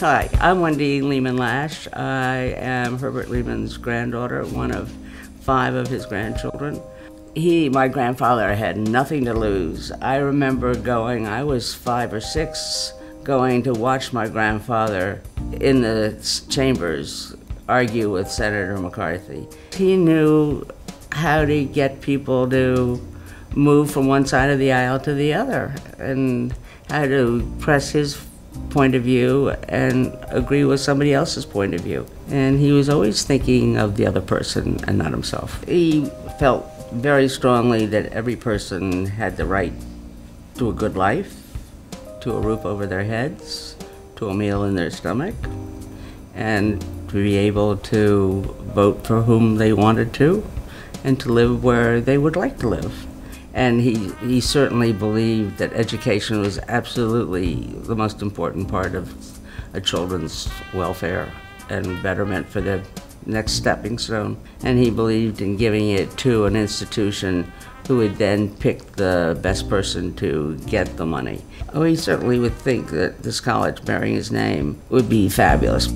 Hi, I'm Wendy Lehman Lash. I am Herbert Lehman's granddaughter, one of five of his grandchildren. He, my grandfather, had nothing to lose. I remember going, I was five or six, going to watch my grandfather in the chambers argue with Senator McCarthy. He knew how to get people to move from one side of the aisle to the other and how to press his point of view and agree with somebody else's point of view. And he was always thinking of the other person and not himself. He felt very strongly that every person had the right to a good life, to a roof over their heads, to a meal in their stomach, and to be able to vote for whom they wanted to, and to live where they would like to live. And he, he certainly believed that education was absolutely the most important part of a children's welfare and betterment for their next stepping stone. And he believed in giving it to an institution who would then pick the best person to get the money. Oh, he certainly would think that this college bearing his name would be fabulous.